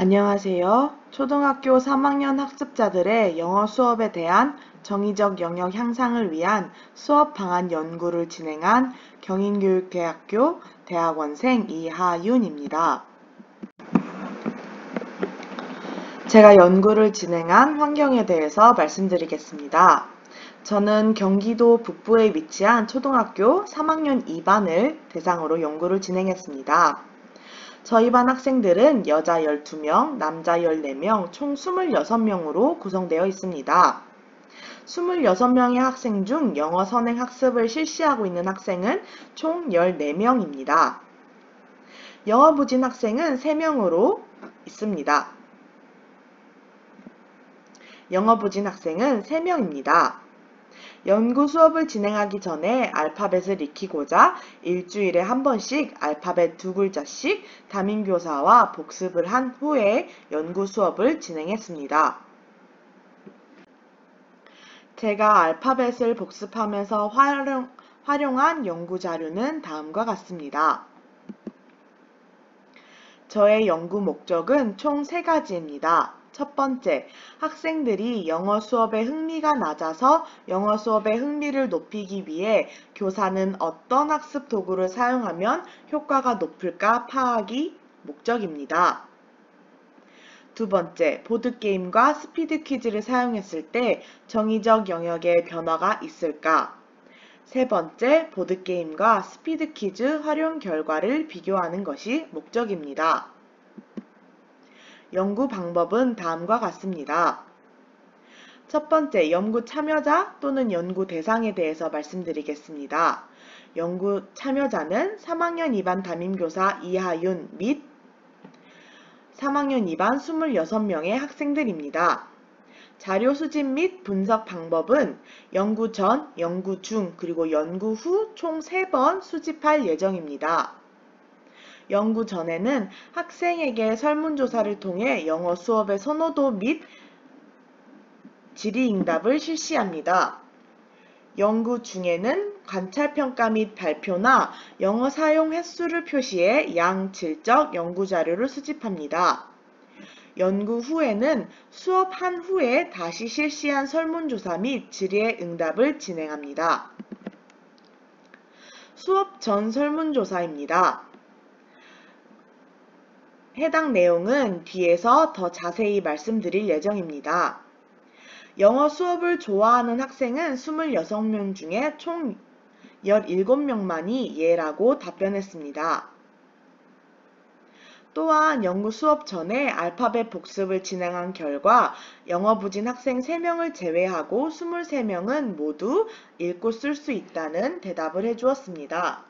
안녕하세요. 초등학교 3학년 학습자들의 영어 수업에 대한 정의적 영역 향상을 위한 수업 방안 연구를 진행한 경인교육대학교 대학원생 이하윤입니다. 제가 연구를 진행한 환경에 대해서 말씀드리겠습니다. 저는 경기도 북부에 위치한 초등학교 3학년 2반을 대상으로 연구를 진행했습니다. 저희 반 학생들은 여자 12명, 남자 14명, 총 26명으로 구성되어 있습니다. 26명의 학생 중 영어 선행 학습을 실시하고 있는 학생은 총 14명입니다. 영어 부진 학생은 3명으로 있습니다. 영어 부진 학생은 3명입니다. 연구 수업을 진행하기 전에 알파벳을 익히고자 일주일에 한 번씩 알파벳 두 글자씩 담임교사와 복습을 한 후에 연구 수업을 진행했습니다. 제가 알파벳을 복습하면서 활용, 활용한 연구 자료는 다음과 같습니다. 저의 연구 목적은 총세 가지입니다. 첫 번째, 학생들이 영어 수업에 흥미가 낮아서 영어 수업의 흥미를 높이기 위해 교사는 어떤 학습 도구를 사용하면 효과가 높을까 파악이 목적입니다. 두 번째, 보드게임과 스피드 퀴즈를 사용했을 때 정의적 영역의 변화가 있을까? 세 번째, 보드게임과 스피드 퀴즈 활용 결과를 비교하는 것이 목적입니다. 연구 방법은 다음과 같습니다. 첫 번째, 연구 참여자 또는 연구 대상에 대해서 말씀드리겠습니다. 연구 참여자는 3학년 2반 담임교사 이하윤 및 3학년 2반 26명의 학생들입니다. 자료 수집 및 분석 방법은 연구 전, 연구 중, 그리고 연구 후 총 3번 수집할 예정입니다. 연구 전에는 학생에게 설문조사를 통해 영어 수업의 선호도 및 질의응답을 실시합니다. 연구 중에는 관찰평가 및 발표나 영어 사용 횟수를 표시해 양 질적 연구 자료를 수집합니다. 연구 후에는 수업한 후에 다시 실시한 설문조사 및 질의 응답을 진행합니다. 수업 전 설문조사입니다. 해당 내용은 뒤에서 더 자세히 말씀드릴 예정입니다. 영어 수업을 좋아하는 학생은 26명 중에 총 17명만이 예라고 답변했습니다. 또한 연구 수업 전에 알파벳 복습을 진행한 결과 영어 부진 학생 3명을 제외하고 23명은 모두 읽고 쓸 수 있다는 대답을 해주었습니다.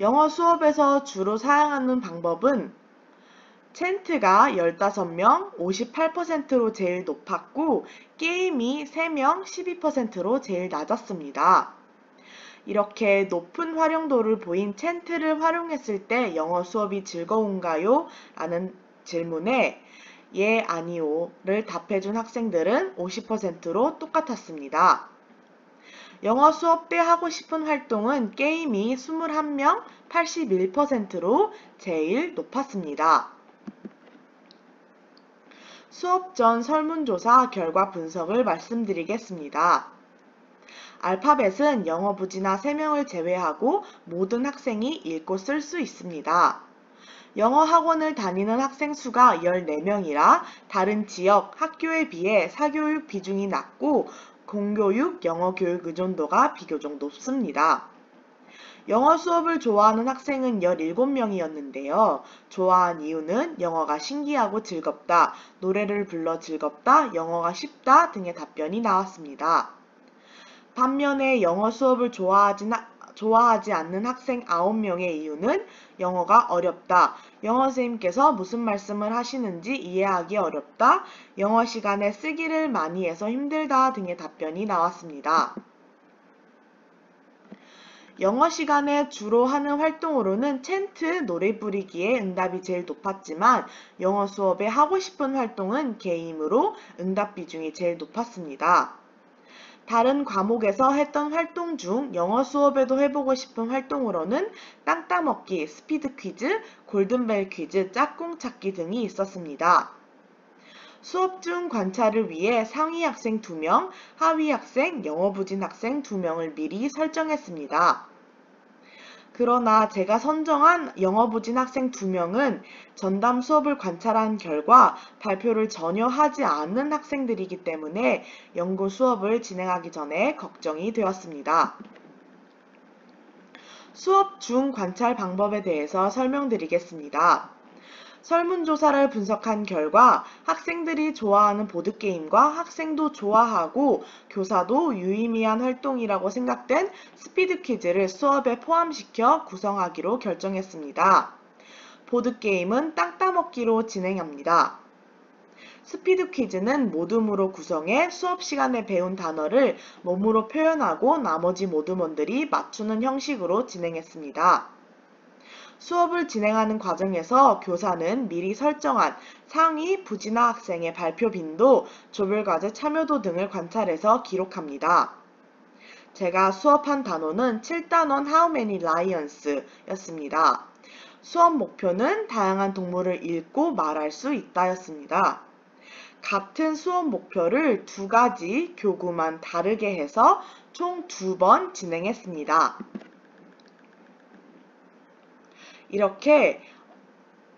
영어 수업에서 주로 사용하는 방법은 챈트가 15명 58%로 제일 높았고 게임이 3명 12%로 제일 낮았습니다. 이렇게 높은 활용도를 보인 챈트를 활용했을 때 영어 수업이 즐거운가요? 라는 질문에 예, 아니오를 답해준 학생들은 50%로 똑같았습니다. 영어 수업 때 하고 싶은 활동은 게임이 21명 81%로 제일 높았습니다. 수업 전 설문조사 결과 분석을 말씀드리겠습니다. 알파벳은 영어 부지나 3명을 제외하고 모든 학생이 읽고 쓸 수 있습니다. 영어 학원을 다니는 학생 수가 14명이라 다른 지역, 학교에 비해 사교육 비중이 낮고 공교육 영어 교육 의존도가 비교적 높습니다. 영어 수업을 좋아하는 학생은 17명이었는데요. 좋아한 이유는 영어가 신기하고 즐겁다, 노래를 불러 즐겁다, 영어가 쉽다 등의 답변이 나왔습니다. 반면에 영어 수업을 좋아하지, 좋아하지 않는 학생 9명의 이유는 영어가 어렵다. 영어 선생님께서 무슨 말씀을 하시는지 이해하기 어렵다. 영어 시간에 쓰기를 많이 해서 힘들다 등의 답변이 나왔습니다. 영어 시간에 주로 하는 활동으로는 챈트 노래 부르기에 응답이 제일 높았지만 영어 수업에 하고 싶은 활동은 게임으로 응답 비중이 제일 높았습니다. 다른 과목에서 했던 활동 중 영어 수업에도 해보고 싶은 활동으로는 땅 따먹기, 스피드 퀴즈, 골든벨 퀴즈, 짝꿍 찾기 등이 있었습니다. 수업 중 관찰을 위해 상위 학생 2명, 하위 학생, 영어 부진 학생 2명을 미리 설정했습니다. 그러나 제가 선정한 영어 부진 학생 2명은 전담 수업을 관찰한 결과 발표를 전혀 하지 않는 학생들이기 때문에 연구 수업을 진행하기 전에 걱정이 되었습니다. 수업 중 관찰 방법에 대해서 설명드리겠습니다. 설문조사를 분석한 결과 학생들이 좋아하는 보드게임과 학생도 좋아하고 교사도 유의미한 활동이라고 생각된 스피드 퀴즈를 수업에 포함시켜 구성하기로 결정했습니다. 보드게임은 땅 따먹기로 진행합니다. 스피드 퀴즈는 모둠으로 구성해 수업 시간에 배운 단어를 몸으로 표현하고 나머지 모둠원들이 맞추는 형식으로 진행했습니다. 수업을 진행하는 과정에서 교사는 미리 설정한 상위 부진화 학생의 발표 빈도, 조별과제 참여도 등을 관찰해서 기록합니다. 제가 수업한 단어는 7단원 How many lions 였습니다. 수업 목표는 다양한 동물을 읽고 말할 수 있다 였습니다. 같은 수업 목표를 두 가지 교구만 다르게 해서 총 두 번 진행했습니다. 이렇게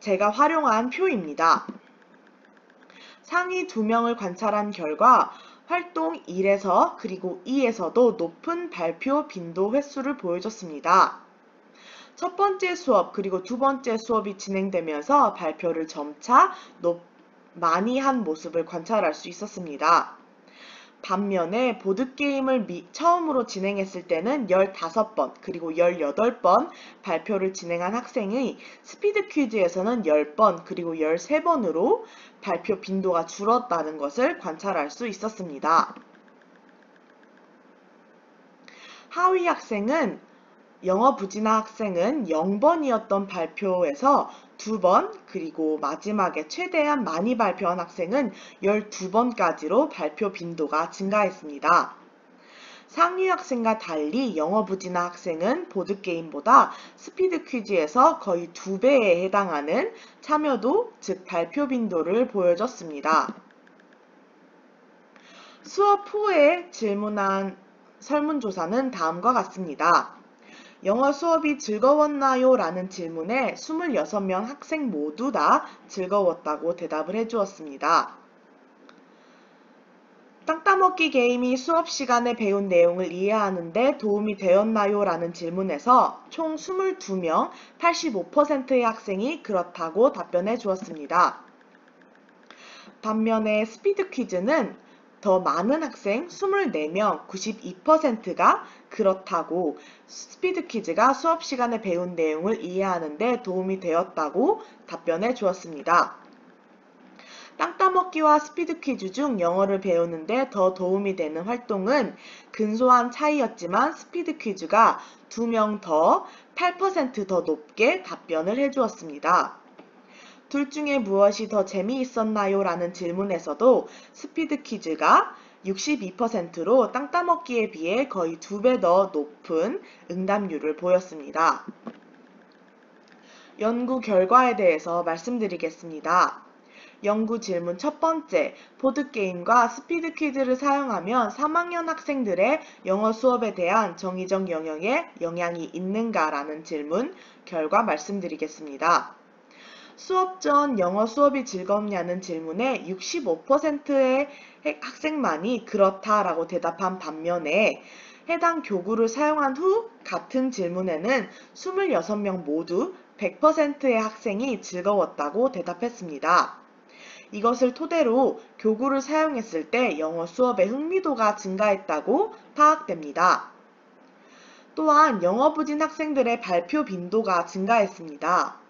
제가 활용한 표입니다. 상위 두 명을 관찰한 결과 활동 1에서 그리고 2에서도 높은 발표 빈도 횟수를 보여줬습니다. 첫 번째 수업 그리고 두 번째 수업이 진행되면서 발표를 점차 높, 많이 한 모습을 관찰할 수 있었습니다. 반면에 보드게임을 처음으로 진행했을 때는 15번 그리고 18번 발표를 진행한 학생의 스피드 퀴즈에서는 10번 그리고 13번으로 발표 빈도가 줄었다는 것을 관찰할 수 있었습니다. 하위 학생은 영어 부진화 학생은 0번이었던 발표에서 2번 그리고 마지막에 최대한 많이 발표한 학생은 12번까지로 발표 빈도가 증가했습니다. 상위 학생과 달리 영어 부진화 학생은 보드게임보다 스피드 퀴즈에서 거의 2배에 해당하는 참여도, 즉 발표 빈도를 보여줬습니다. 수업 후에 질문한 설문조사는 다음과 같습니다. 영어 수업이 즐거웠나요? 라는 질문에 26명 학생 모두 다 즐거웠다고 대답을 해주었습니다. 땅따먹기 게임이 수업 시간에 배운 내용을 이해하는데 도움이 되었나요? 라는 질문에서 총 22명, 85%의 학생이 그렇다고 답변해 주었습니다. 반면에 스피드 퀴즈는 더 많은 학생 24명 92%가 그렇다고 스피드 퀴즈가 수업 시간에 배운 내용을 이해하는데 도움이 되었다고 답변해 주었습니다. 땅 따먹기와 스피드 퀴즈 중 영어를 배우는데 더 도움이 되는 활동은 근소한 차이였지만 스피드 퀴즈가 2명 더 8%더 높게 답변을 해주었습니다. 둘 중에 무엇이 더 재미있었나요? 라는 질문에서도 스피드 퀴즈가 62%로 땅 따먹기에 비해 거의 두 배 더 높은 응답률을 보였습니다. 연구 결과에 대해서 말씀드리겠습니다. 연구 질문 첫 번째, 보드게임과 스피드 퀴즈를 사용하면 3학년 학생들의 영어 수업에 대한 정의적 영역에 영향이 있는가라는 질문 결과 말씀드리겠습니다. 수업 전 영어 수업이 즐겁냐는 질문에 65%의 학생만이 그렇다라고 대답한 반면에 해당 교구를 사용한 후 같은 질문에는 26명 모두 100%의 학생이 즐거웠다고 대답했습니다. 이것을 토대로 교구를 사용했을 때 영어 수업의 흥미도가 증가했다고 파악됩니다. 또한 영어 부진 학생들의 발표 빈도가 증가했습니다.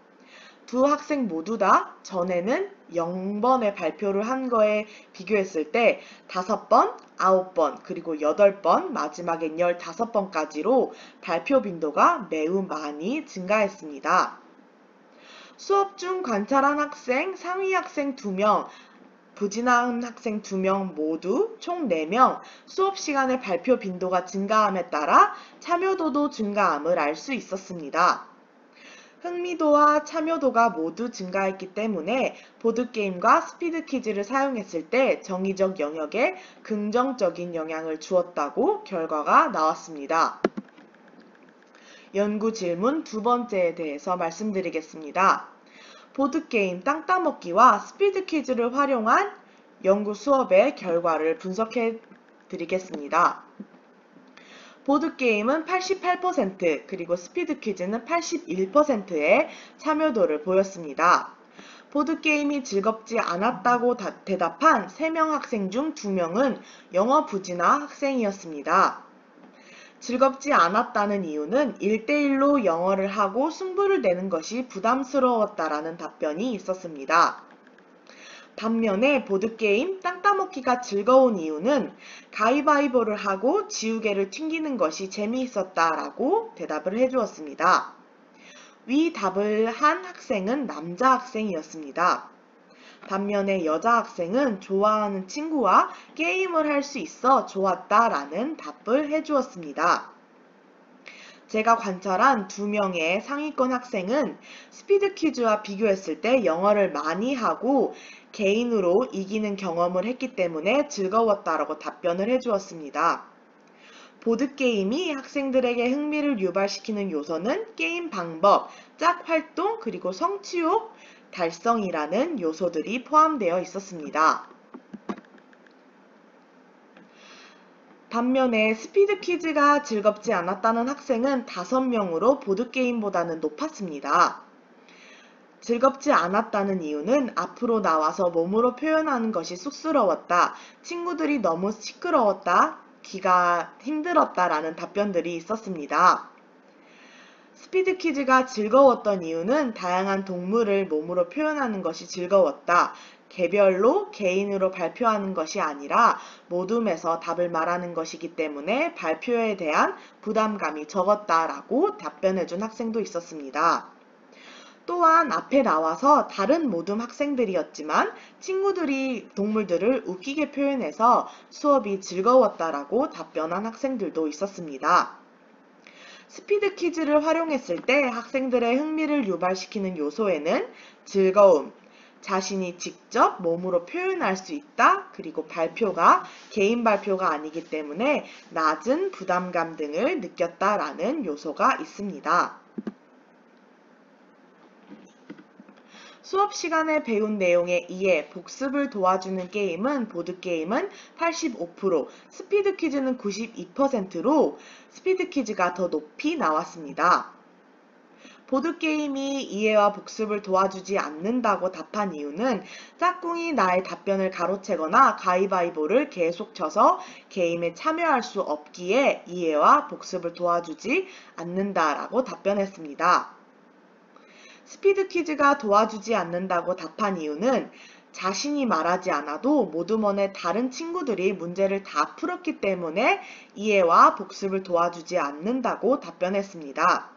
두 학생 모두 다 전에는 0번의 발표를 한 거에 비교했을 때 5번, 9번, 그리고 8번, 마지막엔 15번까지로 발표 빈도가 매우 많이 증가했습니다. 수업 중 관찰한 학생, 상위 학생 2명, 부진한 학생 2명 모두 총 4명 수업 시간의 발표 빈도가 증가함에 따라 참여도도 증가함을 알 수 있었습니다. 흥미도와 참여도가 모두 증가했기 때문에 보드게임과 스피드 퀴즈를 사용했을 때 정의적 영역에 긍정적인 영향을 주었다고 결과가 나왔습니다. 연구 질문 두 번째에 대해서 말씀드리겠습니다. 보드게임 땅 따먹기와 스피드 퀴즈를 활용한 연구 수업의 결과를 분석해 드리겠습니다. 보드게임은 88% 그리고 스피드 퀴즈는 81%의 참여도를 보였습니다. 보드게임이 즐겁지 않았다고 대답한 3명 학생 중 2명은 영어 부진화 학생이었습니다. 즐겁지 않았다는 이유는 1대1로 영어를 하고 승부를 내는 것이 부담스러웠다라는 답변이 있었습니다. 반면에 보드게임 땅 따먹기가 즐거운 이유는 가위바위보를 하고 지우개를 튕기는 것이 재미있었다라고 대답을 해주었습니다. 위 답을 한 학생은 남자 학생이었습니다. 반면에 여자 학생은 좋아하는 친구와 게임을 할 수 있어 좋았다라는 답을 해주었습니다. 제가 관찰한 두 명의 상위권 학생은 스피드 퀴즈와 비교했을 때 영어를 많이 하고 개인으로 이기는 경험을 했기 때문에 즐거웠다라고 답변을 해주었습니다. 보드게임이 학생들에게 흥미를 유발시키는 요소는 게임 방법, 짝 활동, 그리고 성취욕, 달성이라는 요소들이 포함되어 있었습니다. 반면에 스피드 퀴즈가 즐겁지 않았다는 학생은 5명으로 보드게임보다는 높았습니다. 즐겁지 않았다는 이유는 앞으로 나와서 몸으로 표현하는 것이 쑥스러웠다, 친구들이 너무 시끄러웠다, 기가 힘들었다라는 답변들이 있었습니다. 스피드 퀴즈가 즐거웠던 이유는 다양한 동물을 몸으로 표현하는 것이 즐거웠다. 개별로 개인으로 발표하는 것이 아니라 모둠에서 답을 말하는 것이기 때문에 발표에 대한 부담감이 적었다라고 답변해준 학생도 있었습니다. 또한 앞에 나와서 다른 모둠 학생들이었지만 친구들이 동물들을 웃기게 표현해서 수업이 즐거웠다라고 답변한 학생들도 있었습니다. 스피드 퀴즈를 활용했을 때 학생들의 흥미를 유발시키는 요소에는 즐거움, 자신이 직접 몸으로 표현할 수 있다, 그리고 발표가 개인 발표가 아니기 때문에 낮은 부담감 등을 느꼈다라는 요소가 있습니다. 수업 시간에 배운 내용의 이해, 복습을 도와주는 게임은 보드게임은 85%, 스피드 퀴즈는 92%로 스피드 퀴즈가 더 높이 나왔습니다. 보드게임이 이해와 복습을 도와주지 않는다고 답한 이유는 짝꿍이 나의 답변을 가로채거나 가위바위보를 계속 져서 게임에 참여할 수 없기에 이해와 복습을 도와주지 않는다라고 답변했습니다. 스피드 퀴즈가 도와주지 않는다고 답한 이유는 자신이 말하지 않아도 모둠 안의 다른 친구들이 문제를 다 풀었기 때문에 이해와 복습을 도와주지 않는다고 답변했습니다.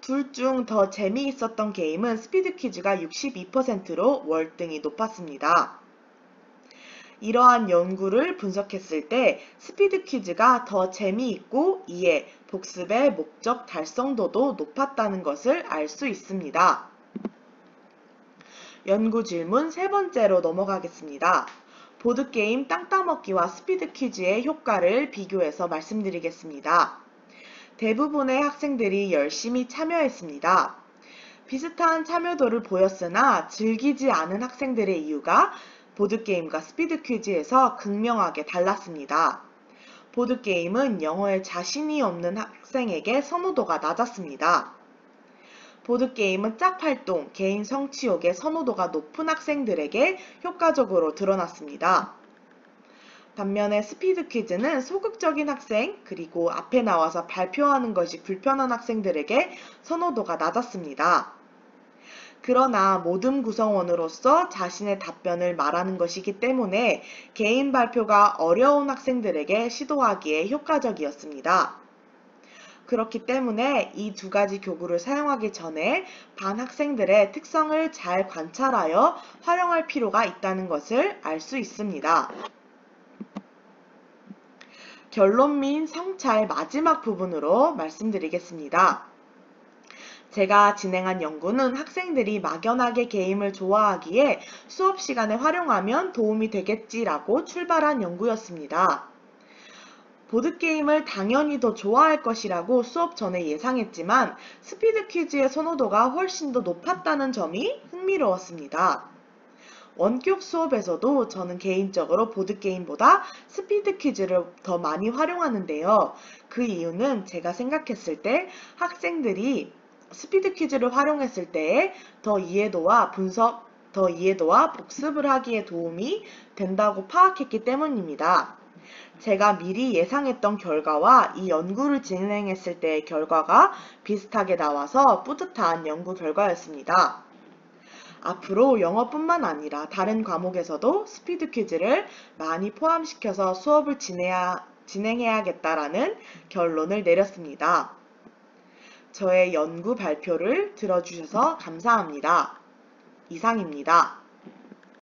둘 중 더 재미있었던 게임은 스피드 퀴즈가 62%로 월등히 높았습니다. 이러한 연구를 분석했을 때 스피드 퀴즈가 더 재미있고 이해, 복습의 목적 달성도도 높았다는 것을 알 수 있습니다. 연구 질문 세 번째로 넘어가겠습니다. 보드게임 땅 따먹기와 스피드 퀴즈의 효과를 비교해서 말씀드리겠습니다. 대부분의 학생들이 열심히 참여했습니다. 비슷한 참여도를 보였으나 즐기지 않은 학생들의 이유가 보드게임과 스피드 퀴즈에서 극명하게 달랐습니다. 보드게임은 영어에 자신이 없는 학생에게 선호도가 낮았습니다. 보드게임은 짝활동, 개인 성취욕의 선호도가 높은 학생들에게 효과적으로 드러났습니다. 반면에 스피드 퀴즈는 소극적인 학생, 그리고 앞에 나와서 발표하는 것이 불편한 학생들에게 선호도가 낮았습니다. 그러나 모든 구성원으로서 자신의 답변을 말하는 것이기 때문에 개인 발표가 어려운 학생들에게 시도하기에 효과적이었습니다. 그렇기 때문에 이 두 가지 교구를 사용하기 전에 반 학생들의 특성을 잘 관찰하여 활용할 필요가 있다는 것을 알 수 있습니다. 결론 및 성찰 마지막 부분으로 말씀드리겠습니다. 제가 진행한 연구는 학생들이 막연하게 게임을 좋아하기에 수업 시간에 활용하면 도움이 되겠지라고 출발한 연구였습니다. 보드게임을 당연히 더 좋아할 것이라고 수업 전에 예상했지만 스피드 퀴즈의 선호도가 훨씬 더 높았다는 점이 흥미로웠습니다. 원격 수업에서도 저는 개인적으로 보드게임보다 스피드 퀴즈를 더 많이 활용하는데요. 그 이유는 제가 생각했을 때 학생들이 스피드 퀴즈를 활용했을 때에 더 이해도와 분석, 더 이해도와 복습을 하기에 도움이 된다고 파악했기 때문입니다. 제가 미리 예상했던 결과와 이 연구를 진행했을 때의 결과가 비슷하게 나와서 뿌듯한 연구 결과였습니다. 앞으로 영어뿐만 아니라 다른 과목에서도 스피드 퀴즈를 많이 포함시켜서 수업을 진행해야, 진행해야겠다라는 결론을 내렸습니다. 저의 연구 발표를 들어주셔서 감사합니다. 이상입니다.